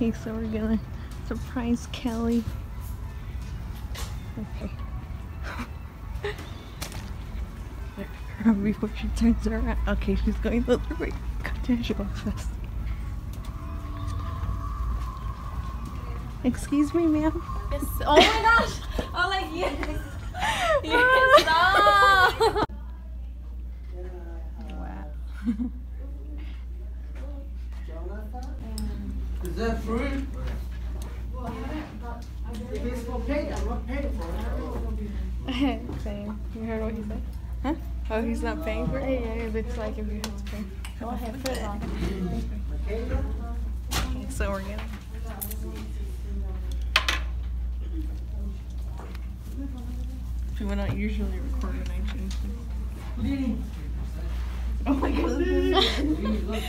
Okay, so we're gonna surprise Kelly. Okay. Before she turns around. Okay, she's going the other way. Goddamn, she walks fast. Excuse me, ma'am. Yes. Oh my gosh. I'm like, yes. Yes. Stop. Is that fruit? If it's for pay, I'm not paying for it. Same. You heard what he said? Huh? Oh, he's not paying for it? Yeah, it looks like if you have to pay. Go ahead, put it on. Okay, so we're gonna. See, when I usually record when I change things. Oh my god.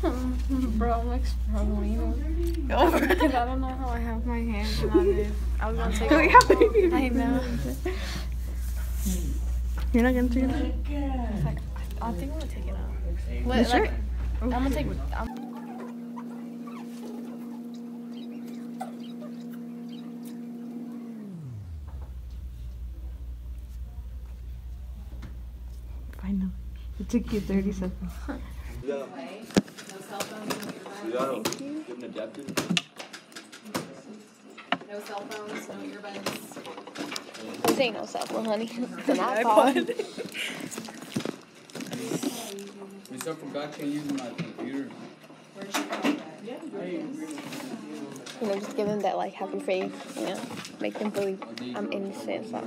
Bro, I'm like struggling. Because I don't know how I have my hands on this. I was gonna take it. I know. You're not gonna do that? It's like, I, I think I'm gonna take it out. You sure? like, I'm gonna take. I'm, Finally. It took you 30 seconds. Cuidado, give an adapter. no cell phones, no earbuds. This ain't no cell phone, honey. It's an iPod. Except for God can't use my computer. You know, just give them that like happy face. You know, make them believe oh, I'm innocent. So.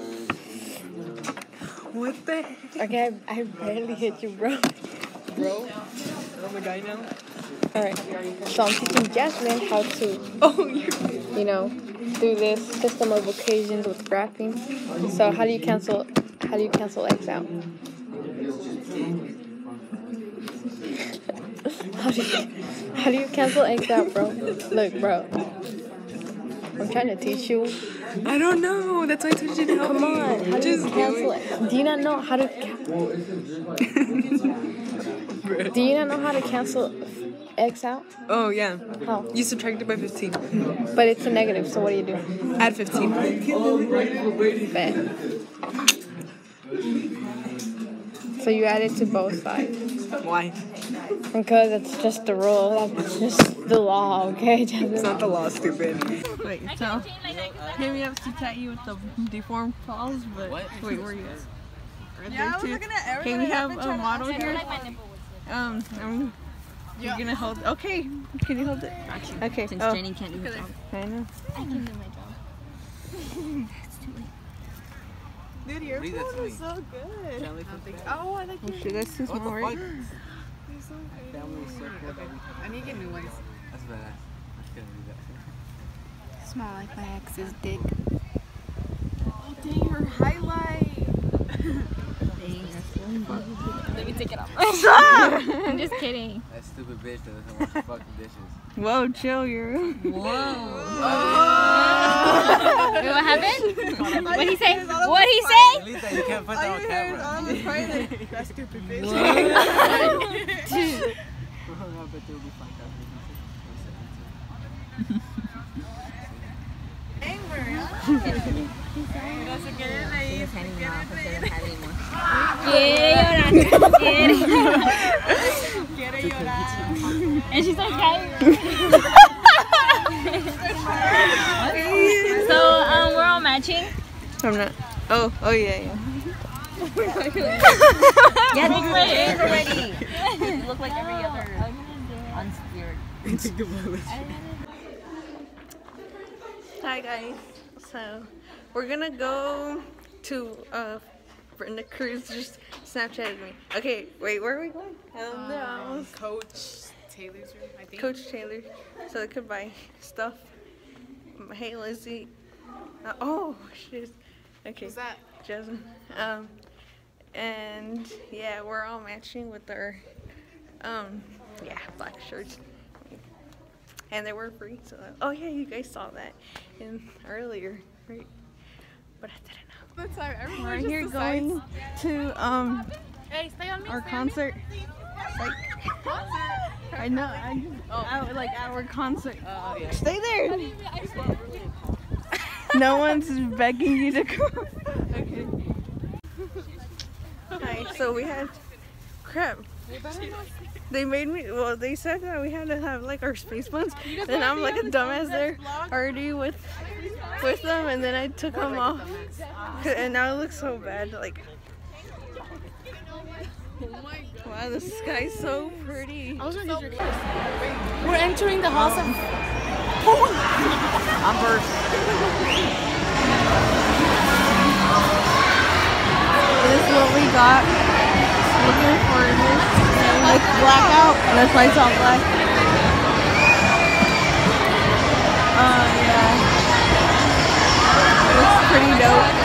What the heck? Okay, I, I barely hit you, bro. Bro? Oh, I'm a guy now? Alright, so I'm teaching Jasmine how to, Oh, you're. know, do this system of equations with graphing. So how do you cancel? How do you cancel X out? how do you how do you cancel X out, bro? Look, bro. I'm trying to teach you. I don't know. That's why I told you to help Come on, how do you cancel it? Do you not know how to? Do you not know how to cancel X out? Oh yeah. How? You subtract it by 15. But it's a negative, so what do you do? Add 15. Bet. So you add it to both sides. Why? Because it's just the rule. That's just the law, okay? It's not the law, stupid. Wait, so. Here we have to chat you with the deformed falls, but. What? Wait, where are you guys? Yeah, I was looking at everything. Okay, we have a model here. Um, um you're gonna hold. Okay, can you hold it? Okay. Since oh, Jenny can't do her job. I know. I can do my job. Dude, your Read that to phone is so good. Family from Oh, I like oh, shit, that's too What small, the right? fuck? Family circle. I need to get new ones. That's badass. I couldn't read that. Smell like my ex's dick. Oh, dang, her highlight. Let me take it off. I'm just kidding. That stupid bitch that doesn't wash her fucking dishes. Whoa, chill, you're. Whoa. Wait, what happened? What he say? What he say? Lisa, you can't put that on camera. that stupid bitch. I bet they'll be fine. He was handing them out because they didn't have any more. Quiere llorar. And she's okay. so, um, we're all matching. I'm not. Oh, oh yeah, yeah. Yeah, look like already. You look like every other unsteered. Hi guys. So we're gonna go to uh Brenda Cruz just Snapchatted me. Okay, wait, where are we going? I don't no, Coach Taylor's room, I think. Coach Taylor. So they could buy stuff. Hey Lizzie. Uh, oh she's Okay. Who's that? Jasmine. Um, and yeah, we're all matching with our um, yeah, black shirts. And they were free. So oh yeah, you guys saw that in earlier, right? But I didn't know. That's how everyone We're just here decides. going to um Hey, stay on me. our concert. Like, I know. I just, I, like our concert. Stay there. no one's begging you to come. okay. Hi. So we had crap. They made me. Well, they said that we had to have like our space buns, and I'm like a dumbass there already with with them, and then I took them off, and now it looks so bad. Like. Wow, the sky's so pretty. We're entering the house of. I'm first. This is what we got. Looking for this. Like blackout. That's why it's all black. Oh yeah. Pretty dope.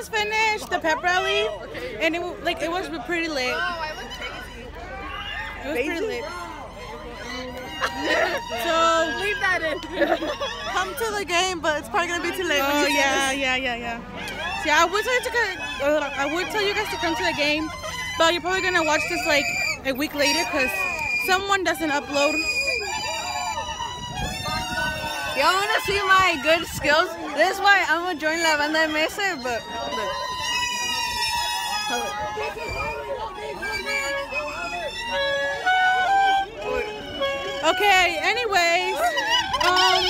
Just finished the pep rally, and it like it was pretty lit. Oh, I look crazy. It was pretty lit. so Leave that in. come to the game, but it's probably gonna be too late. Oh yeah, yeah, yeah, yeah. See, I would tell you to uh, I would tell you guys to come to the game, but you're probably gonna watch this like a week later because someone doesn't upload. Y'all want to see my good skills? This is why I'm going to join La Banda MS, but look. Okay, anyways, um,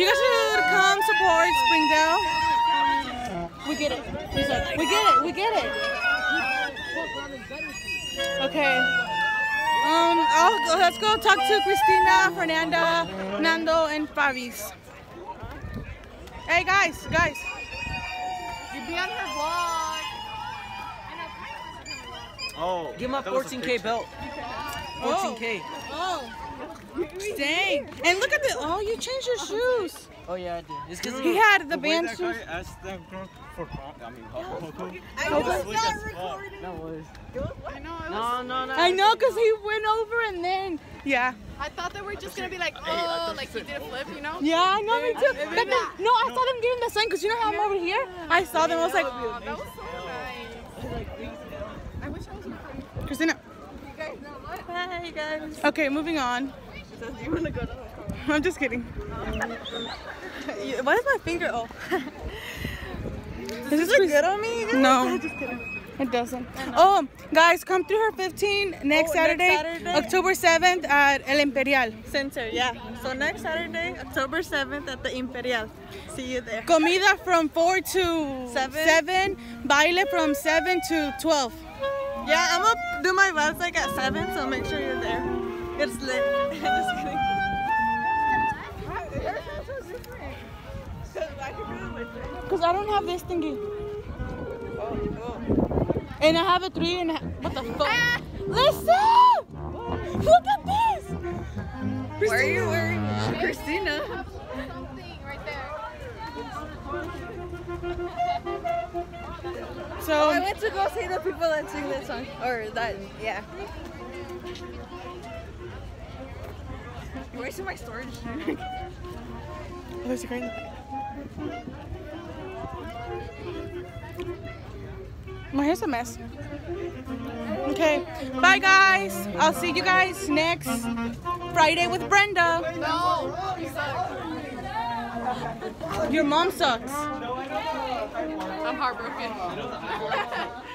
you guys should come support Springdale. We get it. We get it. We get it. Okay. Um, I'll, let's go talk to Christina, Fernanda, Nando, and Favis. Hey guys, guys. You'd be on her vlog. Oh. Give my a 14k belt. 14k. Oh. Dang. And look at the. Oh, you changed your shoes. Oh yeah, I did. It's because He had the way band that shoes. Guy asked them for prom- I mean, Coco. I was was not as fuck. recording. that was. I know. I, was, No, no, no. I know, cause he went over and then. Yeah. I thought they were just gonna be like, oh, like he did a flip, you know? Yeah, I know, me too. But then, no, I saw them giving the sign because you know how I'm over here? I saw them, I was like, Oh, that was so nice. I wish I was with you. Christina. Hi, guys. Okay, moving on. Do you want to go to I'm just kidding. Why is my finger? Oh. Does this look good on me? No. It doesn't. Oh, guys, come through her 15 next Oh, next Saturday, Saturday? October 7th at El Imperial. Center, yeah. So next Saturday, October 7th at the Imperial. See you there. Comida from 4 to Seven. 7. Baile from 7 to 12. Yeah, I'm gonna do my vlogs like at 7, so make sure you're there. It's lit. Just kidding. Because I don't have this thingy. And I have a 3 and a half. What the fuck? Listen! Look at this! Why are you wearing Christina? Something right there. So, Oh, I went to go see the people that sing that song. Or that, yeah. You're wasting my storage. Oh, there's a great- My hair's a mess. Okay, bye guys. I'll see you guys next Friday with Brenda. No. Your mom sucks. I'm heartbroken.